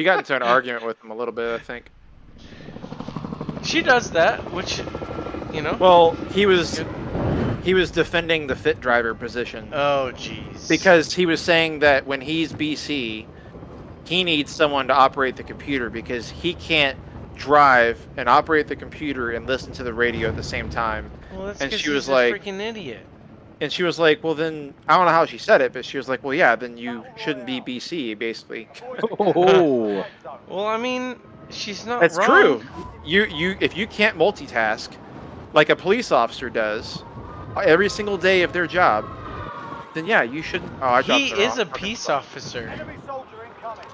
She got into an argument with him a little bit, I think. She does that, which, you know. Well, he was he was defending the fit driver position Oh, jeez. because he was saying that when he's BC, he needs someone to operate the computer because he can't drive and operate the computer and listen to the radio at the same time. well, that's and 'cause she he's was a like- freaking idiot. And she was like, "Well, then I don't know how she said it, but she was like, "Well, yeah, then you shouldn't be BC, basically." Oh, Well, I mean, she's not That's wrong. true. You you if you can't multitask, like a police officer does, every single day of their job, then yeah, you shouldn't. Oh, I He is a peace button. officer. Enemy soldier incoming.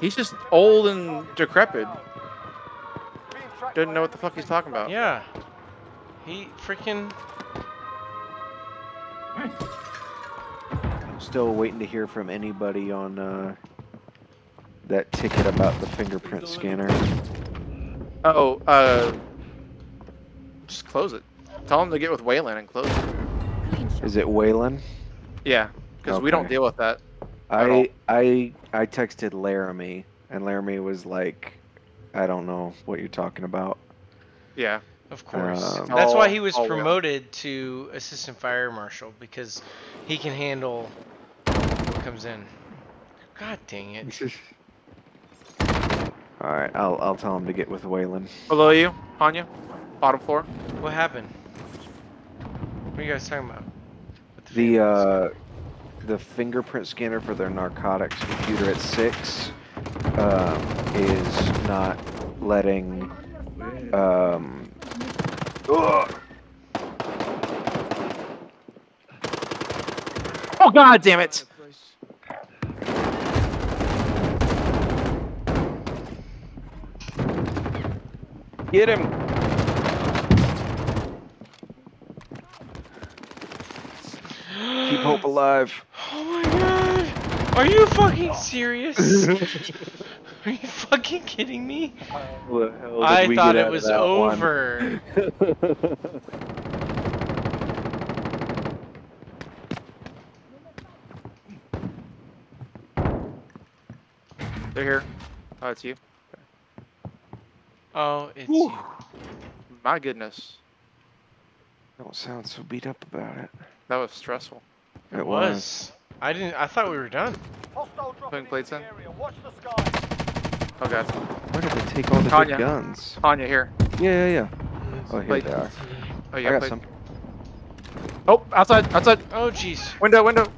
He's just old and decrepit. Being Doesn't know what the fuck he's talking about. Yeah. He freaking. Still waiting to hear from anybody on uh, that ticket about the fingerprint scanner. Oh, uh, just close it. Tell them to get with Waylon and close it. Is it Waylon? Yeah, because we don't deal with that. I I I texted Laramie, and Laramie was like, "I don't know what you're talking about." Yeah. Of course. Um, That's why he was all well. promoted to assistant fire marshal because he can handle what comes in. God dang it. All right, I'll I'll tell him to get with Waylon. Below you, on you, bottom floor. What happened? What are you guys talking about? With The uh, the fingerprint scanner for their narcotics computer at six um, is not letting. Um, Ugh! Oh God damn it! get him! Keep hope alive. Oh my god! Are you fucking serious? Are you fucking kidding me? What the hell did I we thought get it out was over. They're here. Oh, it's you. Oh, it's Whew. you. My goodness, Don't sound so beat up about it. that was stressful. It was. I didn't. I thought we were done. Hostile dropping Putting plates into the in? area. Watch the sky. Oh God, Why did they take all the Tanya. good guns? Tanya here. Yeah, yeah, yeah. Oh, here Plate. they are. Oh, I yeah. got plate. some. Oh, outside, outside. Oh jeez. Window, window.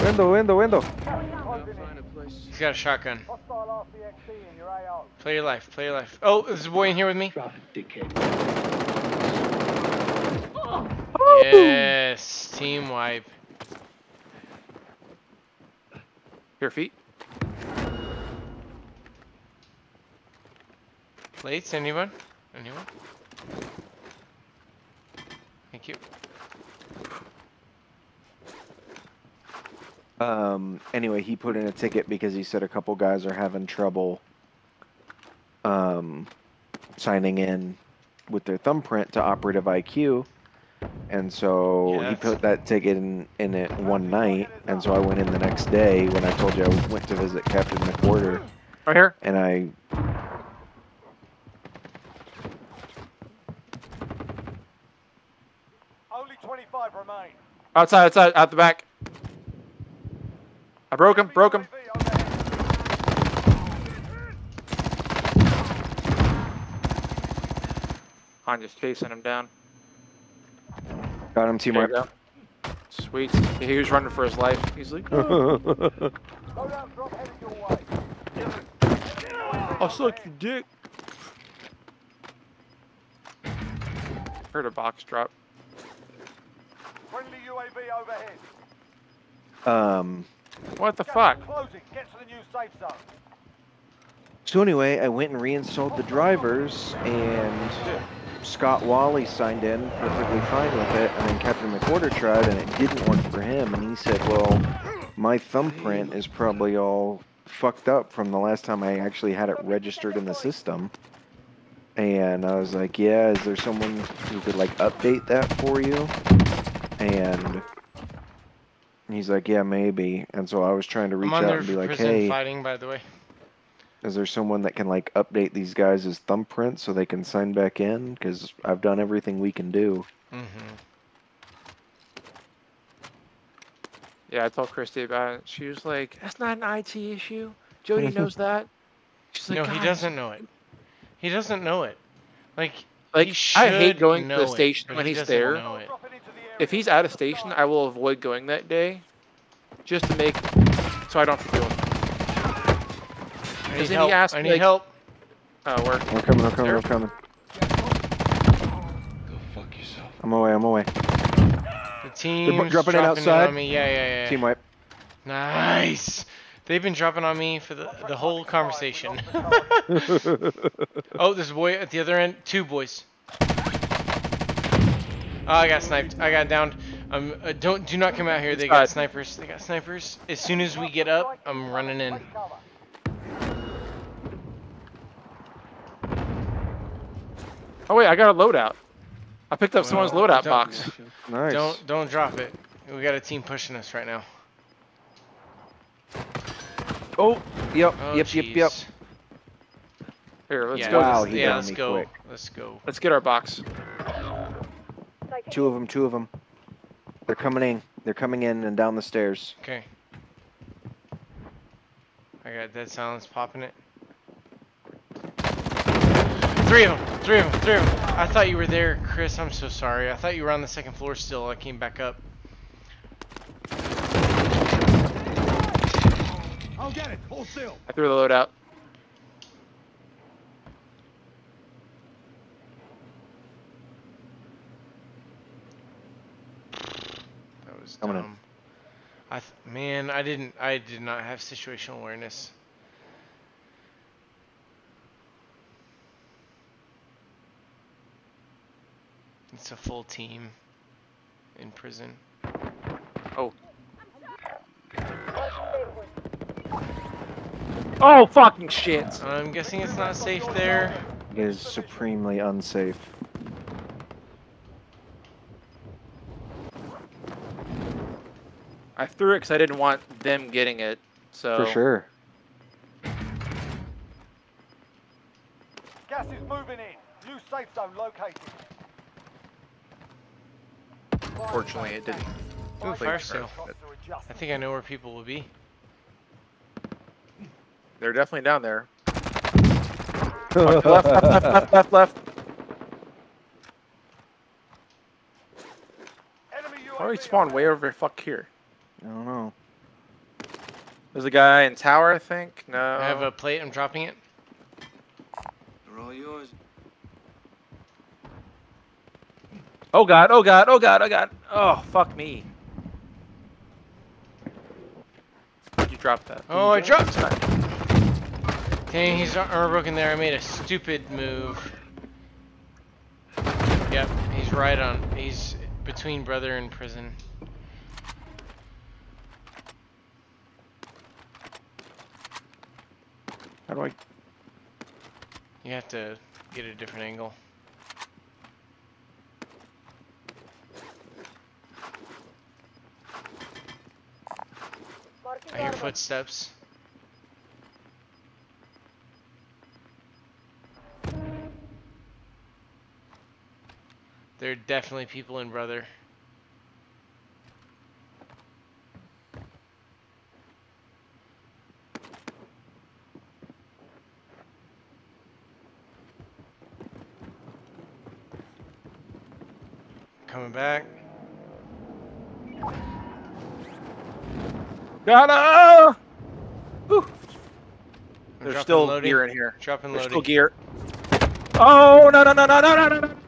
Window, window, window. He's got a shotgun. Hostile RCXD in your AO. Play your life. Play your life. Oh, there's a boy in here with me. Yes. Team wipe. Your feet. Plates. Anyone? Anyone? Thank you. Um. Anyway, he put in a ticket because he said a couple guys are having trouble. Um, signing in with their thumbprint to operative IQ, and so Yeah, he put that ticket in in it one night, and so I went in the next day when I told you I went to visit Captain McWhorter, Right here. and I Only 25 remain. Outside, outside, out the back. I broke him, broke him. I'm just chasing him down. got him. Team There right. you go. Sweet. He was running for his life. He's like, Loadout drop headed your way. I'll suck your dick. Heard a box drop. Friendly UAV overhead. um. What the Gas fuck? Closing. Get to the new safe zone. So anyway, I went and reinstalled the drivers, and Scott Wally signed in perfectly fine with it, and then Captain McWhorter tried, and it didn't work for him, and he said, "Well, my thumbprint is probably all fucked up from the last time I actually had it registered in the system." And I was like, "Yeah, is there someone who could like update that for you?" And he's like, "Yeah, maybe." And so I was trying to reach out and be like, "Hey." fighting, by the way. Is there someone that can like update these guys' thumbprints so they can sign back in? Because I've done everything we can do. Mm-hmm. Yeah, I told Christy about it. She was like, "That's not an IT issue. Jody knows that." She's like, No, he doesn't know it. He doesn't know it. Like, Like, I hate going to the station but when he's doesn't there. know it. Dropping into the area. If he's out of station, I will avoid going that day, just to make so I don't have to deal with him. I Does need he help. ask I need like- help. Oh, where? I'm coming, I'm coming, I'm coming. Go fuck yourself. I'm away, I'm away. The team's dropping it in outside. on me. Yeah, yeah, yeah. Team wipe. Nice. They've been dropping on me for the the whole conversation. oh, there's a boy at the other end. Two boys. Oh, I got sniped. I got downed. Um, uh, don't do not come out here. They got snipers. They got snipers. As soon as we get up, I'm running in. Oh wait, I got a loadout. I picked up someone's loadout box. Nice. Don't don't drop it. We got a team pushing us right now. Oh, yep, Oh, yep, yep, yep. Here, let's yeah, go. Wow, let's- he yeah, let's go. quick. Let's go. Let's get our box. Two of them, two of them. They're coming in. They're coming in and down the stairs. Okay. I got dead silence popping it. Three of them. Three of them. Three of them. I thought you were there, Chris. I'm so sorry. I thought you were on the second floor still. I came back up. I'll get it. Hold still. I threw the loadout. That was Coming in. dumb. I th- man, I didn't. I did not have situational awareness. It's a full team in prison. Oh Oh, fucking shit! I'm guessing it's not safe there. It is supremely unsafe. I threw it because I didn't want them getting it. So For sure. Gas is moving in. New safe zone located. Fortunately, it didn't. Ooh, fire sale. Costs are adjusted. I think I know where people will be. They're definitely down there. left, left, left, left, left, left. Why do we UAV spawn way over fuck here? I don't know. There's a guy in tower, I think. No. I have a plate. I'm dropping it. They're all yours. Oh god! Oh god! Oh god! Oh god! Oh fuck me! You dropped that. Oh, I dropped. Dang, he's armor broken there. I made a stupid move. Yep, he's right on. He's between brother and prison. How do I? You have to get a different angle. I hear footsteps. There are definitely people in brother. Coming back. Got her! There's still loading. gear in here. Dropping There's loading. still gear. Oh no no no no no no no! no.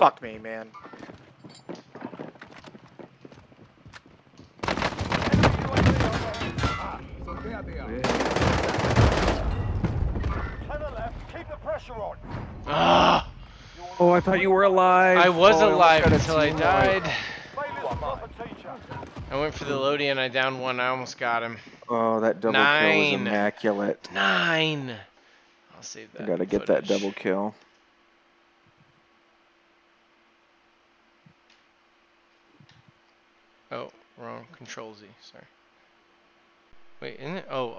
Mark the target. Heading this way. Fuck me, man. To the left. Keep the pressure on. Ah! Oh, I thought you were alive. I was Oh, alive got a until I died. Failure to stop a teacher. I went for the loading and I downed one. I almost got him. Oh, that double kill Nine. was immaculate. Nine. I'll save that. I gotta get that double kill. Oh, wrong. Control Z. Sorry. Wait, isn't it? Oh,